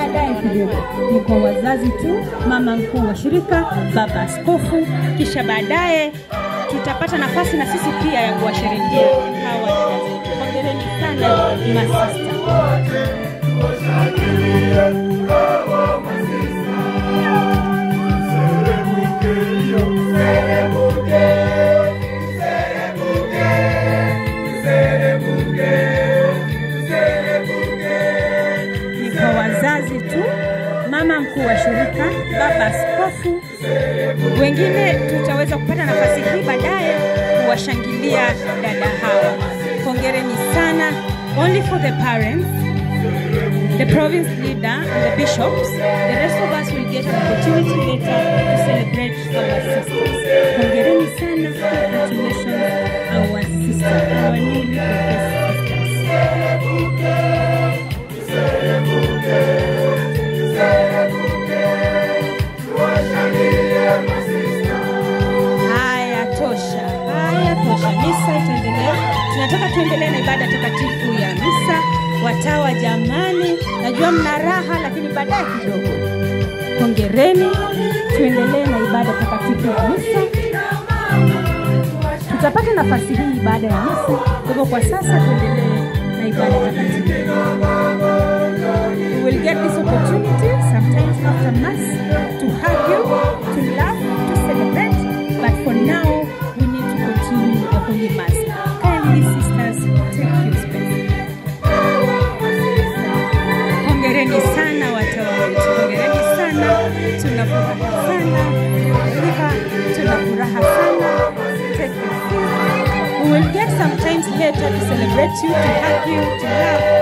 baadaye kidogo ni kwa wazazi tu, mama mkuu wa shirika, baba askofu, kisha baadaye tutapata nafasi na sisi pia ya kuwashirikia hawa. Hongereni sana masista. Wazazi tu, mama mkuu wa shirika, baba askofu. Wengine tutaweza kupata nafasi hii baadaye kuwashangilia dada hawa. Hongereni sana. Only for the parents, the province leader and the bishops. The rest of us will get an opportunity later to celebrate our sisters. Hongereni sana. Tunataka tuendelee na ibada takatifu ya misa. Watawa jamani, najua mna raha, lakini baadaye kidogo. Hongereni, tuendelee na ibada takatifu ya misa. Tutapata nafasi hii baada ya misa, kwa hivyo kwa sasa tuendelee na ibada takatifu. Sana watawa wetu, hongereni sana, tuna furaha sana, tuna furaha sana. Take. We will get some times later to celebrate you, to hug you, to laugh,